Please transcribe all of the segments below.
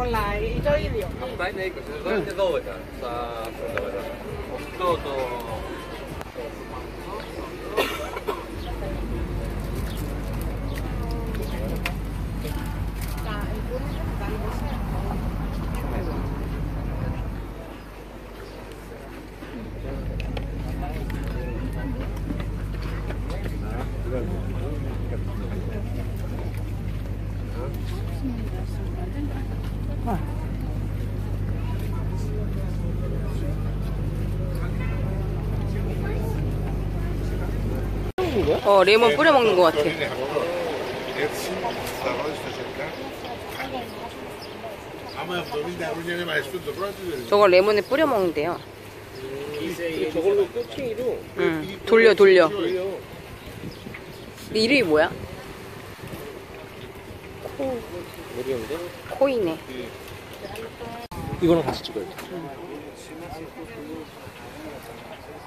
Όλα, το ίδιο. Αυτά είναι 20, εδώ είναι 12 στα Ama yaptığımız davranışına başka da bırakıyoruz. 저걸 레몬에 뿌려 먹는데요. 저걸로 응. 돌려, 돌려. 이 이름이 뭐야? 모르겠는데? 코이네. 이거랑 같이 찍어야지.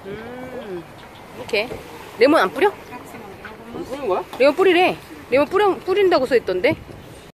음. 이렇게. 레몬 안 뿌려? 안 뿌리는 거야? 레몬 뿌리래. 레몬 뿌려, 뿌린다고 써 있던데?